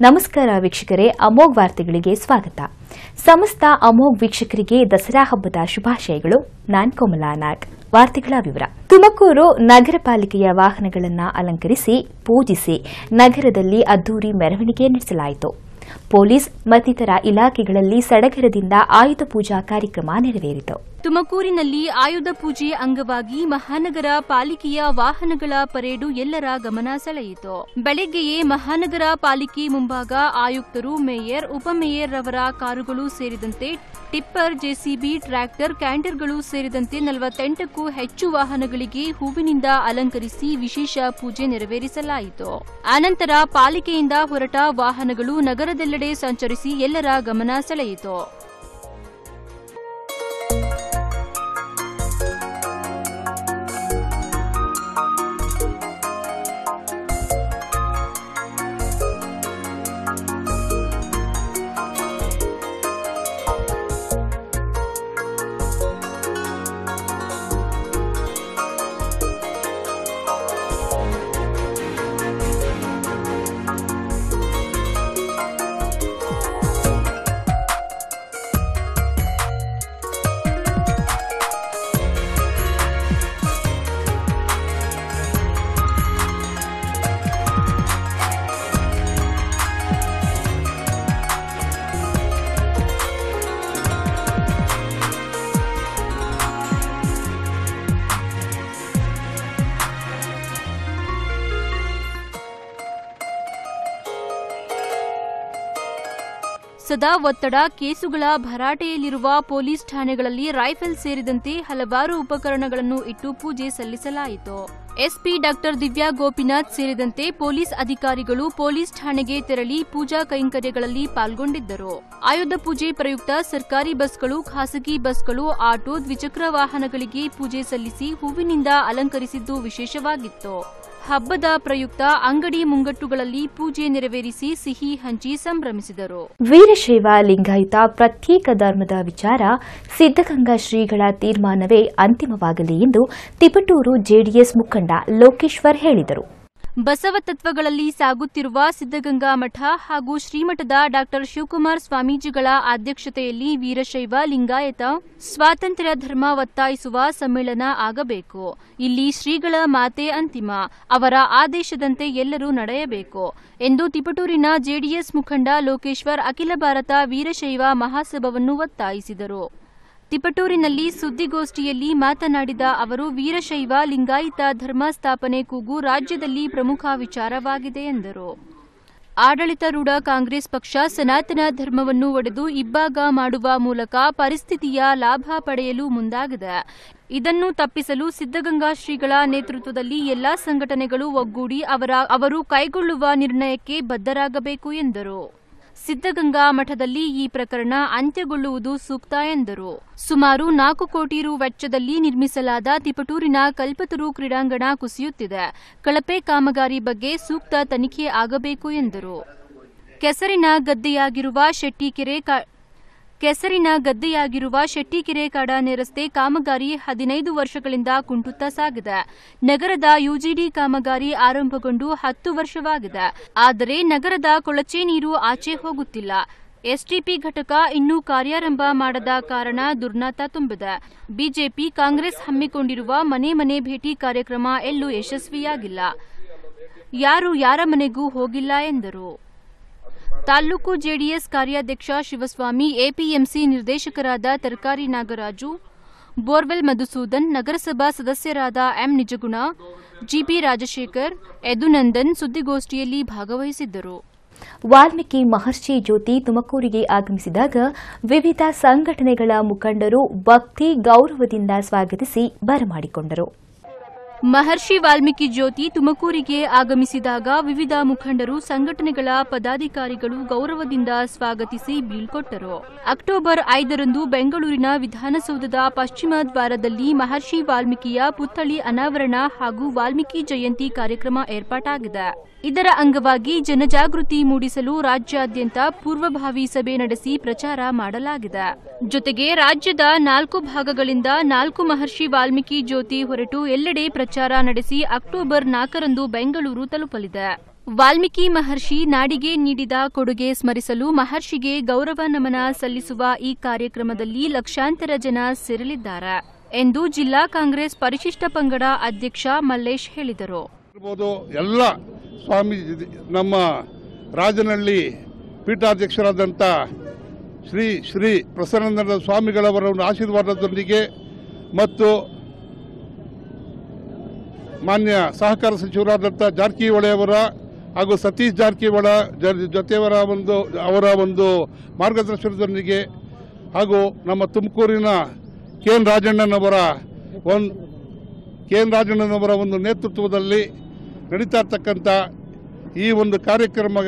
ನಮಸ್ಕಾರ ವೀಕ್ಷಕರೇ, ಅಮೋಘ್ ವಾರ್ತೆಗಳಿಗೆ ಸ್ವಾಗತ. ಸಮಸ್ತ ಅಮೋಘ್ ವೀಕ್ಷಕರಿಗೆ ದಸರಾ ಹಬ್ಬದ ಶುಭಾಶಯಗಳು. ನಾನ್ ಕೋಮಲಾ ನಾಗ್. ವಾರ್ತೆಗಳ ವಿವರ. ತುಮಕೂರು ನಗರ ಪಾಲಿಕೆಯ ವಾಹನಗಳನ್ನು ಅಲಂಕರಿಸಿ, ಪೂಜಿಸಿ ನಗರದಲ್ಲಿ ಅದ್ದೂರಿ ಮೆರವಣಿಗೆ ನಡೆಸಲಾಯಿತು. ಪೊಲೀಸ್ ಮತ್ತಿತರ ಇಲಾಖೆಗಳಲ್ಲಿ ಸಡಗರದಿಂದ ಆಯುಧ ಪೂಜಾ ಕಾರ್ಯಕ್ರಮ ನೆರವೇರಿತು. ತುಮಕೂರಿನಲ್ಲಿ ಆಯುಧ ಪೂಜೆ ಅಂಗವಾಗಿ ಮಹಾನಗರ ಪಾಲಿಕೆಯ ವಾಹನಗಳ ಪರೇಡು ಎಲ್ಲರ ಗಮನ ಸೆಳೆಯಿತು. ಬೆಳಗ್ಗೆಯೇ ಮಹಾನಗರ ಪಾಲಿಕೆ ಮುಂಭಾಗ ಆಯುಕ್ತರು, ಮೇಯರ್, ಉಪಮೇಯರ್ ರವರ ಕಾರುಗಳು ಸೇರಿದಂತೆ ಟಿಪ್ಪರ್, ಜೆಸಿಬಿ, ಟ್ರ್ಯಾಕ್ಟರ್ ಕ್ಯಾಂಟರ್ಗಳು ಸೇರಿದಂತೆ ನಲವತ್ತೆಂಟಕ್ಕೂ ಹೆಚ್ಚು ವಾಹನಗಳಿಗೆ ಹೂವಿನಿಂದ ಅಲಂಕರಿಸಿ ವಿಶೇಷ ಪೂಜೆ ನೆರವೇರಿಸಲಾಯಿತು. ಅನಂತರ ಪಾಲಿಕೆಯಿಂದ ಹೊರಟ ವಾಹನಗಳು ನಗರದೆಲ್ಲೆಡೆ ಸಂಚರಿಸಿ ಎಲ್ಲರ ಗಮನ ಸೆಳೆಯಿತು. ಸದಾ ಒತ್ತಡ, ಕೇಸುಗಳ ಭರಾಟೆಯಲ್ಲಿರುವ ಪೊಲೀಸ್ ಠಾಣೆಗಳಲ್ಲಿ ರೈಫಲ್ ಸೇರಿದಂತೆ ಹಲವಾರು ಉಪಕರಣಗಳನ್ನು ಇಟ್ಟು ಪೂಜೆ ಸಲ್ಲಿಸಲಾಯಿತು. ಎಸ್ಪಿ ಡಾಕ್ಟರ್ ದಿವ್ಯಾ ಗೋಪಿನಾಥ್ ಸೇರಿದಂತೆ ಪೊಲೀಸ್ ಅಧಿಕಾರಿಗಳು ಪೊಲೀಸ್ ಠಾಣೆಗೆ ತೆರಳಿ ಪೂಜಾ ಕೈಂಕರ್ಯಗಳಲ್ಲಿ ಪಾಲ್ಗೊಂಡಿದ್ದರು. ಆಯುಧ ಪೂಜೆ ಪ್ರಯುಕ್ತ ಸರ್ಕಾರಿ ಬಸ್ಗಳು, ಖಾಸಗಿ ಬಸ್ಗಳು, ಆಟೋ, ದ್ವಿಚಕ್ರ ವಾಹನಗಳಿಗೆ ಪೂಜೆ ಸಲ್ಲಿಸಿ ಹೂವಿನಿಂದ ಅಲಂಕರಿಸಿದ್ದು ವಿಶೇಷವಾಗಿತ್ತು. ಹಬ್ಬದ ಪ್ರಯುಕ್ತ ಅಂಗಡಿ ಮುಂಗಟ್ಟುಗಳಲ್ಲಿ ಪೂಜೆ ನೆರವೇರಿಸಿ ಸಿಹಿ ಹಂಚಿ ಸಂಭ್ರಮಿಸಿದರು. ವೀರಶೈವ ಲಿಂಗಾಯತ ಪ್ರತ್ಯೇಕ ಧರ್ಮದ ವಿಚಾರ ಸಿದ್ದಗಂಗಾ ಶ್ರೀಗಳ ತೀರ್ಮಾನವೇ ಅಂತಿಮವಾಗಲಿ ಎಂದು ತಿಪಟೂರು ಜೆಡಿಎಸ್ ಮುಖಂಡ ಲೋಕೇಶ್ವರ್ ಹೇಳಿದರು. ಬಸವ ತತ್ವಗಳಲ್ಲಿ ಸಾಗುತ್ತಿರುವ ಸಿದ್ದಗಂಗಾ ಮಠ ಹಾಗೂ ಶ್ರೀಮಠದ ಡಾಕ್ಟರ್ ಶಿವಕುಮಾರ್ ಸ್ವಾಮೀಜಿಗಳ ಅಧ್ಯಕ್ಷತೆಯಲ್ಲಿ ವೀರಶೈವ ಲಿಂಗಾಯತ ಸ್ವಾತಂತ್ರ್ಯ ಧರ್ಮ ಒತ್ತಾಯಿಸುವ ಸಮ್ಮೇಳನ ಆಗಬೇಕು. ಇಲ್ಲಿ ಶ್ರೀಗಳ ಮಾತೆ ಅಂತಿಮ, ಅವರ ಆದೇಶದಂತೆ ಎಲ್ಲರೂ ನಡೆಯಬೇಕು ಎಂದು ತಿಪಟೂರಿನ ಜೆಡಿಎಸ್ ಮುಖಂಡ ಲೋಕೇಶ್ವರ್ ಅಖಿಲ ಭಾರತ ವೀರಶೈವ ಮಹಾಸಭವನ್ನು ಒತ್ತಾಯಿಸಿದರು. ತಿಪಟೂರಿನಲ್ಲಿ ಸುದ್ದಿಗೋಷ್ಠಿಯಲ್ಲಿ ಮಾತನಾಡಿದ ಅವರು, ವೀರಶೈವ ಲಿಂಗಾಯತ ಧರ್ಮ ಸ್ಥಾಪನೆ ಕೂಗು ರಾಜ್ಯದಲ್ಲಿ ಪ್ರಮುಖ ವಿಚಾರವಾಗಿದೆ ಎಂದರು. ಆಡಳಿತಾರೂಢ ಕಾಂಗ್ರೆಸ್ ಪಕ್ಷ ಸನಾತನ ಧರ್ಮವನ್ನು ಒಡೆದು ಇಬ್ಬಾಗ ಮಾಡುವ ಮೂಲಕ ಪರಿಸ್ಥಿತಿಯ ಲಾಭ ಪಡೆಯಲು ಮುಂದಾಗಿದೆ. ಇದನ್ನು ತಪ್ಪಿಸಲು ಸಿದ್ದಗಂಗಾ ಶ್ರೀಗಳ ನೇತೃತ್ವದಲ್ಲಿ ಎಲ್ಲಾ ಸಂಘಟನೆಗಳು ಒಗ್ಗೂಡಿ ಅವರ, ಅವರು ಕೈಗೊಳ್ಳುವ ನಿರ್ಣಯಕ್ಕೆ ಬದ್ಧರಾಗಬೇಕು ಎಂದರು. ಸಿದ್ದಗಂಗಾ ಮಠದಲ್ಲಿ ಈ ಪ್ರಕರಣ ಅಂತ್ಯಗೊಳ್ಳುವುದು ಸೂಕ್ತ ಎಂದರು. ಸುಮಾರು ನಾಲ್ಕು ಕೋಟಿ ರು ವೆಚ್ಚದಲ್ಲಿ ನಿರ್ಮಿಸಲಾದ ತಿಪಟೂರಿನ ಕಲ್ಪತರು ಕ್ರೀಡಾಂಗಣ ಕುಸಿಯುತ್ತಿದೆ. ಕಳಪೆ ಕಾಮಗಾರಿ ಬಗ್ಗೆ ಸೂಕ್ತ ತನಿಖೆ ಆಗಬೇಕು ಎಂದರು. ಕೆಸರಿನ ಗದ್ದೆಯಾಗಿರುವ ಶೆಟ್ಟಿಕೆರೆ ಕೆಸರಿನ ಗದ್ದೆಯಾಗಿರುವ ಶೆಟ್ಟಿಕೆರೆ ಕಾಡಾನೆ ರಸ್ತೆ ಕಾಮಗಾರಿ ಹದಿನೈದು ವರ್ಷಗಳಿಂದ ಕುಂಟುತ್ತಾ ಸಾಗಿದೆ. ನಗರದ ಯುಜಿಡಿ ಕಾಮಗಾರಿ ಆರಂಭಗೊಂಡು ಹತ್ತು ವರ್ಷವಾಗಿದೆ. ಆದರೆ ನಗರದ ಕೊಳಚೆ ನೀರು ಆಚೆ ಹೋಗುತ್ತಿಲ್ಲ. ಎಸ್ಟಿಪಿ ಘಟಕ ಇನ್ನೂ ಕಾರ್ಯಾರಂಭ ಮಾಡದ ಕಾರಣ ದುರ್ನಾತ ತುಂಬಿದೆ. ಬಿಜೆಪಿ ಕಾಂಗ್ರೆಸ್ ಹಮ್ಮಿಕೊಂಡಿರುವ ಮನೆ ಮನೆ ಭೇಟಿ ಕಾರ್ಯಕ್ರಮ ಎಲ್ಲೂ ಯಶಸ್ವಿಯಾಗಿಲ್ಲ. ಯಾರು ಯಾರ ಮನೆಗೂ ಹೋಗಿಲ್ಲ ಎಂದರು. ತಾಲೂಕು ಜೆಡಿಎಸ್ ಕಾರ್ಯಾಧ್ಯಕ್ಷ ಶಿವಸ್ವಾಮಿ, ಎಪಿಎಂಸಿ ನಿರ್ದೇಶಕರಾದ ತರಕಾರಿ ನಾಗರಾಜು, ಬೋರ್ವೆಲ್ ಮಧುಸೂದನ್, ನಗರಸಭಾ ಸದಸ್ಯರಾದ ಎಂ ನಿಜಗುಣ, ಜಿಪಿ ರಾಜಶೇಖರ್, ಯದುನಂದನ್ ಸುದ್ದಿಗೋಷ್ಠಿಯಲ್ಲಿ ಭಾಗವಹಿಸಿದ್ದರು. ವಾಲ್ಮೀಕಿ ಮಹರ್ಷಿ ಜ್ಯೋತಿ ತುಮಕೂರಿಗೆ ಆಗಮಿಸಿದಾಗ ವಿವಿಧ ಸಂಘಟನೆಗಳ ಮುಖಂಡರು ಭಕ್ತಿ ಗೌರವದಿಂದ ಸ್ವಾಗತಿಸಿ ಬರಮಾಡಿಕೊಂಡರು. ಮಹರ್ಷಿ ವಾಲ್ಮೀಕಿ ಜ್ಯೋತಿ ತುಮಕೂರಿಗೆ ಆಗಮಿಸಿದಾಗ ವಿವಿಧ ಮುಖಂಡರು, ಸಂಘಟನೆಗಳ ಪದಾಧಿಕಾರಿಗಳು ಗೌರವದಿಂದ ಸ್ವಾಗತಿಸಿ ಬೀಳ್ಕೊಟ್ಟರು ಅಕ್ಟೋಬರ್ ಐದರಂದು ಬೆಂಗಳೂರಿನ ವಿಧಾನಸೌಧದ ಪಶ್ಚಿಮ ದ್ವಾರದಲ್ಲಿ ಮಹರ್ಷಿ ವಾಲ್ಮೀಕಿಯ ಪುತ್ಥಳಿ ಅನಾವರಣ ಹಾಗೂ ವಾಲ್ಮೀಕಿ ಜಯಂತಿ ಕಾರ್ಯಕ್ರಮ ಏರ್ಪಾಟಾಗಿದೆ. ಇದರ ಅಂಗವಾಗಿ ಜನಜಾಗೃತಿ ಮೂಡಿಸಲು ರಾಜ್ಯಾದ್ಯಂತ ಪೂರ್ವಭಾವಿ ಸಭೆ ನಡೆಸಿ ಪ್ರಚಾರ ಮಾಡಲಾಗಿದೆ. ಜೊತೆಗೆ ರಾಜ್ಯದ ನಾಲ್ಕು ಭಾಗಗಳಿಂದ ನಾಲ್ಕು ಮಹರ್ಷಿ ವಾಲ್ಮೀಕಿ ಜ್ಯೋತಿ ಹೊರಟು ಎಲ್ಲೆಡೆ ಪ್ರಚಾರ ನಡೆಸಿ ಅಕ್ಟೋಬರ್ ನಾಲ್ಕರಂದು ಬೆಂಗಳೂರು ತಲುಪಲಿದೆ. ವಾಲ್ಮೀಕಿ ಮಹರ್ಷಿ ನಾಡಿಗೆ ನೀಡಿದ ಕೊಡುಗೆ ಸ್ಮರಿಸಲು ಮಹರ್ಷಿಗೆ ಗೌರವ ನಮನ ಸಲ್ಲಿಸುವ ಈ ಕಾರ್ಯಕ್ರಮದಲ್ಲಿ ಲಕ್ಷಾಂತರ ಜನ ಸೇರಲಿದ್ದಾರೆ ಎಂದು ಜಿಲ್ಲಾ ಕಾಂಗ್ರೆಸ್ ಪರಿಶಿಷ್ಟ ಪಂಗಡ ಅಧ್ಯಕ್ಷ ಮಲ್ಲೇಶ್ ಹೇಳಿದರು. ಎಲ್ಲ ಸ್ವಾಮಿ ನಮ್ಮ ರಾಜನಹಳ್ಳಿ ಪೀಠಾಧ್ಯಕ್ಷರಾದಂಥ ಶ್ರೀ ಶ್ರೀ ಪ್ರಸನ್ನ ಸ್ವಾಮಿಗಳವರ ಆಶೀರ್ವಾದದೊಂದಿಗೆ ಮತ್ತು ಮಾನ್ಯ ಸಹಕಾರ ಸಚಿವರಾದಂಥ ಜಾರಕಿಹೊಳಿ ಅವರ ಹಾಗೂ ಸತೀಶ್ ಜಾರಕಿಹೊಳ ಜೊತೆಯವರ ಒಂದು ಅವರ ಒಂದು ಮಾರ್ಗದರ್ಶನದೊಂದಿಗೆ ಹಾಗೂ ನಮ್ಮ ತುಮಕೂರಿನ ಕೆ ಎನ್ ರಾಜಣ್ಣನವರ ಒಂದು ಕೆ ಎನ್ ರಾಜಣ್ಣನವರ ಒಂದು ನೇತೃತ್ವದಲ್ಲಿ ನಡೀತಾ ಇರ್ತಕ್ಕಂಥ ಈ ಒಂದು ಕಾರ್ಯಕ್ರಮ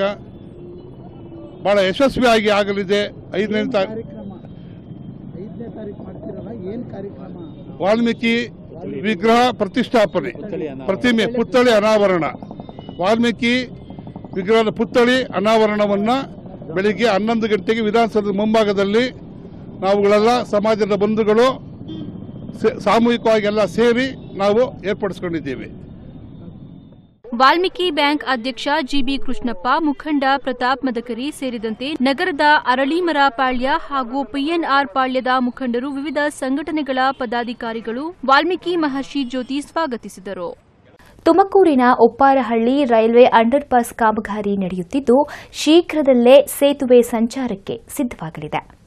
ಬಹಳ ಯಶಸ್ವಿಯಾಗಿ ಆಗಲಿದೆ. ಐದನೇ ವಾಲ್ಮೀಕಿ ವಿಗ್ರಹ ಪ್ರತಿಷ್ಠಾಪನೆ, ಪ್ರತಿಮೆ, ಪುತ್ಥಳಿ ಅನಾವರಣ. ವಾಲ್ಮೀಕಿ ವಿಗ್ರಹದ ಪುತ್ಥಳಿ ಅನಾವರಣವನ್ನು ಬೆಳಿಗ್ಗೆ ಹನ್ನೊಂದು ಗಂಟೆಗೆ ವಿಧಾನಸೌಧದ ಮುಂಭಾಗದಲ್ಲಿ ನಾವುಗಳೆಲ್ಲ ಸಮಾಜದ ಬಂಧುಗಳು ಸಾಮೂಹಿಕವಾಗಿ ಎಲ್ಲ ಸೇರಿ ನಾವು ಏರ್ಪಡಿಸ್ಕೊಂಡಿದ್ದೇವೆ. ವಾಲ್ಮೀಕಿ ಬ್ಯಾಂಕ್ ಅಧ್ಯಕ್ಷ ಜಿಬಿ ಕೃಷ್ಣಪ್ಪ, ಮುಖಂಡ ಪ್ರತಾಪ್ ಮದಕರಿ ಸೇರಿದಂತೆ ನಗರದ ಅರಳಿಮರ ಪಾಳ್ಯ ಹಾಗೂ ಪಿಎನ್ಆರ್ ಪಾಳ್ಯದ ಮುಖಂಡರು ವಿವಿಧ ಸಂಘಟನೆಗಳ ಪದಾಧಿಕಾರಿಗಳು ವಾಲ್ಮೀಕಿ ಮಹರ್ಷಿ ಜ್ಯೋತಿ ಸ್ವಾಗತಿಸಿದರು. ತುಮಕೂರಿನ ಒಪ್ಪಾರಹಳ್ಳಿ ರೈಲ್ವೆ ಅಂಡರ್ ಪಾಸ್ ಕಾಮಗಾರಿ ನಡೆಯುತ್ತಿದ್ದು, ಶೀಘ್ರದಲ್ಲೇ ಸೇತುವೆ ಸಂಚಾರಕ್ಕೆ ಸಿದ್ಧವಾಗಲಿದೆ.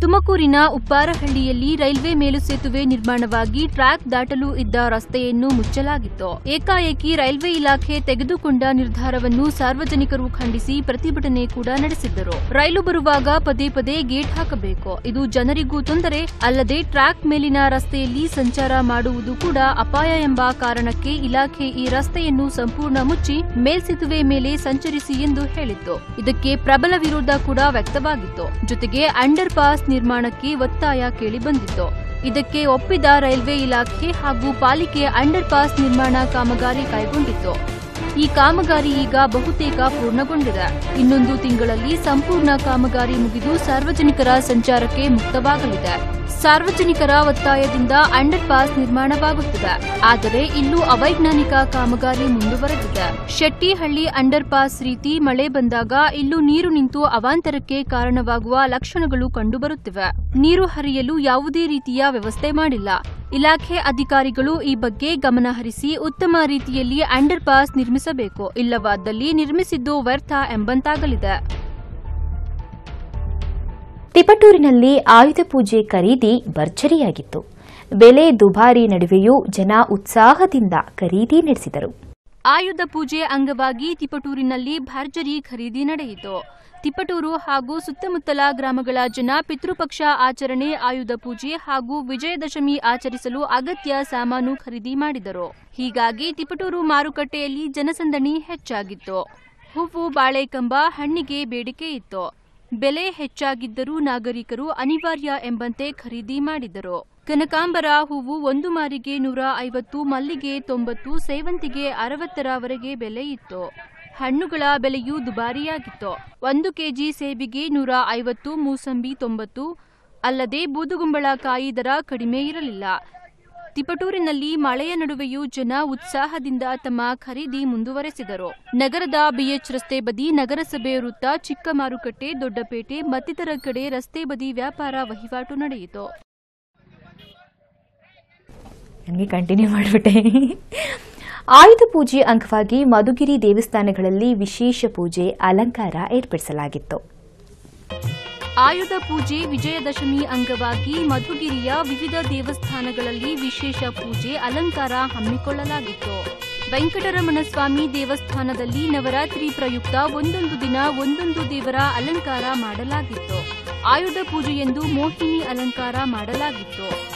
ತುಮಕೂರಿನ ಉಪ್ಪಾರಹಳ್ಳಿಯಲ್ಲಿ ರೈಲ್ವೆ ಮೇಲುಸೇತುವೆ ನಿರ್ಮಾಣವಾಗಿ ಟ್ರ್ಯಾಕ್ ದಾಟಲು ಇದ್ದ ರಸ್ತೆಯನ್ನು ಮುಚ್ಚಲಾಗಿತ್ತು. ಏಕಾಏಕಿ ರೈಲ್ವೆ ಇಲಾಖೆ ತೆಗೆದುಕೊಂಡ ನಿರ್ಧಾರವನ್ನು ಸಾರ್ವಜನಿಕರು ಖಂಡಿಸಿ ಪ್ರತಿಭಟನೆ ಕೂಡ ನಡೆಸಿದ್ದರು. ರೈಲು ಬರುವಾಗ ಪದೇ ಪದೇ ಗೇಟ್ ಹಾಕಬೇಕು. ಇದು ಜನರಿಗೂ ತೊಂದರೆ, ಅಲ್ಲದೆ ಟ್ರ್ಯಾಕ್ ಮೇಲಿನ ರಸ್ತೆಯಲ್ಲಿ ಸಂಚಾರ ಮಾಡುವುದು ಕೂಡ ಅಪಾಯ ಎಂಬ ಕಾರಣಕ್ಕೆ ಇಲಾಖೆ ಈ ರಸ್ತೆಯನ್ನು ಸಂಪೂರ್ಣ ಮುಚ್ಚಿ ಮೇಲ್ಸೇತುವೆ ಮೇಲೆ ಸಂಚರಿಸಿ ಎಂದು ಹೇಳಿತ್ತು. ಇದಕ್ಕೆ ಪ್ರಬಲ ವಿರೋಧ ಕೂಡ ವ್ಯಕ್ತವಾಗಿತ್ತು. ಜೊತೆಗೆ ಅಂಡರ್ ಪಾಸ್ ನಿರ್ಮಾಣಕ್ಕೆ ಒತ್ತಾಯ ಕೇಳಿಬಂದಿತ್ತು ಇದಕ್ಕೆ ಒಪ್ಪಿದ ರೈಲ್ವೆ ಇಲಾಖೆ ಹಾಗೂ ಪಾಲಿಕೆ ಅಂಡರ್ ಪಾಸ್ ನಿರ್ಮಾಣ ಕಾಮಗಾರಿ ಕೈಗೊಂಡಿತ್ತು. ಈ ಕಾಮಗಾರಿ ಈಗ ಬಹುತೇಕ ಪೂರ್ಣಗೊಂಡಿದೆ. ಇನ್ನೊಂದು ತಿಂಗಳಲ್ಲಿ ಸಂಪೂರ್ಣ ಕಾಮಗಾರಿ ಮುಗಿದು ಸಾರ್ವಜನಿಕರ ಸಂಚಾರಕ್ಕೆ ಮುಕ್ತವಾಗಲಿದೆ. ಸಾರ್ವಜನಿಕರ ಒತ್ತಾಯದಿಂದ ಅಂಡರ್ ಪಾಸ್ ನಿರ್ಮಾಣವಾಗುತ್ತಿದೆ. ಆದರೆ ಇಲ್ಲೂ ಅವೈಜ್ಞಾನಿಕ ಕಾಮಗಾರಿ ಮುಂದುವರೆದಿದೆ. ಶೆಟ್ಟಿಹಳ್ಳಿ ಅಂಡರ್ ಪಾಸ್ ರೀತಿ ಮಳೆ ಬಂದಾಗ ಇಲ್ಲೂ ನೀರು ನಿಂತು ಅವಾಂತರಕ್ಕೆ ಕಾರಣವಾಗುವ ಲಕ್ಷಣಗಳು ಕಂಡುಬರುತ್ತಿವೆ. ನೀರು ಹರಿಯಲು ಯಾವುದೇ ರೀತಿಯ ವ್ಯವಸ್ಥೆ ಮಾಡಿಲ್ಲ. ಇಲಾಖೆ ಅಧಿಕಾರಿಗಳು ಈ ಬಗ್ಗೆ ಗಮನಹರಿಸಿ ಉತ್ತಮ ರೀತಿಯಲ್ಲಿ ಅಂಡರ್ ಪಾಸ್ ನಿರ್ಮಿಸಬೇಕು, ಇಲ್ಲವಾದಲ್ಲಿ ನಿರ್ಮಿಸಿದ್ದು ವ್ಯರ್ಥ ಎಂಬಂತಾಗಲಿದೆ. ತಿಪಟೂರಿನಲ್ಲಿ ಆಯುಧ ಪೂಜೆ ಖರೀದಿ ಭರ್ಜರಿಯಾಗಿತ್ತು. ಬೆಲೆ ದುಬಾರಿ ನಡುವೆಯೂ ಜನ ಉತ್ಸಾಹದಿಂದ ಖರೀದಿ ನಡೆಸಿದರು. ಆಯುಧ ಪೂಜೆ ಅಂಗವಾಗಿ ತಿಪಟೂರಿನಲ್ಲಿ ಭರ್ಜರಿ ಖರೀದಿ ನಡೆಯಿತು. ತಿಪಟೂರು ಹಾಗೂ ಸುತ್ತಮುತ್ತಲ ಗ್ರಾಮಗಳ ಜನ ಪಿತೃಪಕ್ಷ ಆಚರಣೆ, ಆಯುಧ ಪೂಜೆ ಹಾಗೂ ವಿಜಯದಶಮಿ ಆಚರಿಸಲು ಅಗತ್ಯ ಸಾಮಾನು ಖರೀದಿ ಮಾಡಿದರು. ಹೀಗಾಗಿ ತಿಪಟೂರು ಮಾರುಕಟ್ಟೆಯಲ್ಲಿ ಜನಸಂದಣಿ ಹೆಚ್ಚಾಗಿತ್ತು. ಹೂವು, ಬಾಳೆಕಂಬ ಹಣ್ಣಿಗೆ ಬೇಡಿಕೆ ಇತ್ತು. ಬೆಲೆ ಹೆಚ್ಚಾಗಿದ್ದರೂ ನಾಗರಿಕರು ಅನಿವಾರ್ಯ ಎಂಬಂತೆ ಖರೀದಿ ಮಾಡಿದರು. ಕನಕಾಂಬರ ಹೂವು ಒಂದು ಮಾರಿಗೆ ನೂರ ಐವತ್ತು, ಮಲ್ಲಿಗೆ ತೊಂಬತ್ತು, ಸೇವಂತಿಗೆ ಅರವತ್ತರವರೆಗೆ ಬೆಲೆ ಇತ್ತು. ಹಣ್ಣುಗಳ ಬೆಲೆಯೂ ದುಬಾರಿಯಾಗಿತ್ತು. ಒಂದು ಕೆಜಿ ಸೇಬಿಗೆ ನೂರ ಐವತ್ತು, ಮೂಸಂಬಿ ತೊಂಬತ್ತು. ಅಲ್ಲದೆ ಬೂದುಗುಂಬಳಕಾಯಿ ದರ ಕಡಿಮೆ ಇರಲಿಲ್ಲ. ತಿಪಟೂರಿನಲ್ಲಿ ಮಳೆಯ ನಡುವೆಯೂ ಜನ ಉತ್ಸಾಹದಿಂದ ತಮ್ಮ ಖರೀದಿ ಮುಂದುವರೆಸಿದರು. ನಗರದ ಬಿಎಚ್ ರಸ್ತೆ ಬದಿ ನಗರಸಭೆ ವೃತ್ತ ಚಿಕ್ಕ ಮಾರುಕಟ್ಟೆ ದೊಡ್ಡಪೇಟೆ, ಮತ್ತಿತರ ಕಡೆ ರಸ್ತೆ ಬದಿ ವ್ಯಾಪಾರ ವಹಿವಾಟು ನಡೆಯಿತು. ನನಗೆ ಕಂಟಿನ್ಯೂ ಮಾಡಿಬಿಟ್ಟೆ. ಆಯುಧ ಪೂಜೆ ಅಂಗವಾಗಿ ಮಧುಗಿರಿ ದೇವಸ್ಥಾನಗಳಲ್ಲಿ ವಿಶೇಷ ಪೂಜೆ, ಅಲಂಕಾರ ಏರ್ಪಡಿಸಲಾಗಿತ್ತು. ಆಯುಧ ಪೂಜೆ, ವಿಜಯದಶಮಿ ಅಂಗವಾಗಿ ಮಧುಗಿರಿಯ ವಿವಿಧ ದೇವಸ್ಥಾನಗಳಲ್ಲಿ ವಿಶೇಷ ಪೂಜೆ, ಅಲಂಕಾರ ಹಮ್ಮಿಕೊಳ್ಳಲಾಗಿತ್ತು. ವೆಂಕಟರಮಣ ಸ್ವಾಮಿ ದೇವಸ್ಥಾನದಲ್ಲಿ ನವರಾತ್ರಿ ಪ್ರಯುಕ್ತ ಒಂದೊಂದು ದಿನ ಒಂದೊಂದು ದೇವರ ಅಲಂಕಾರ ಮಾಡಲಾಗಿತ್ತು. ಆಯುಧ ಪೂಜೆಯೆಂದು ಮೋಹಿನಿ ಅಲಂಕಾರ ಮಾಡಲಾಗಿತ್ತು.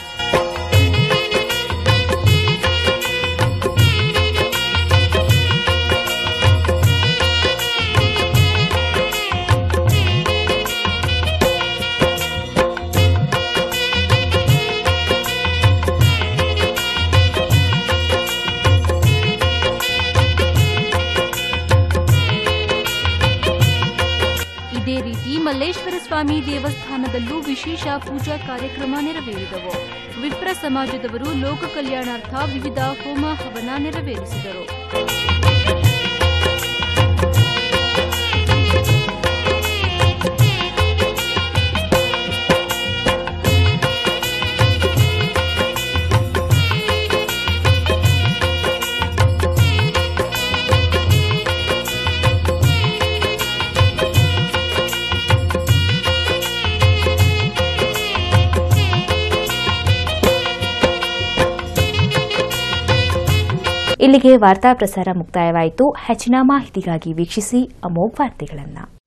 ಮಲ್ಲೇಶ್ವರ ಸ್ವಾಮಿ ದೇವಸ್ಥಾನದಲ್ಲೂ ವಿಶೇಷ ಪೂಜಾ ಕಾರ್ಯಕ್ರಮ ನೆರವೇರಿದವು. ವಿಪ್ರ ಸಮಾಜದವರು ಲೋಕ ಕಲ್ಯಾಣಾರ್ಥ ವಿವಿಧ ಹೋಮ ಹವನ ನೆರವೇರಿಸಿದರು. ಇಲ್ಲಿಗೆ ವಾರ್ತಾ ಪ್ರಸಾರ ಮುಕ್ತಾಯವಾಯಿತು. ಹೆಚ್ಚಿನ ಮಾಹಿತಿಗಾಗಿ ವೀಕ್ಷಿಸಿ ಅಮೋಘ್ ವಾರ್ತೆಗಳನ್ನು.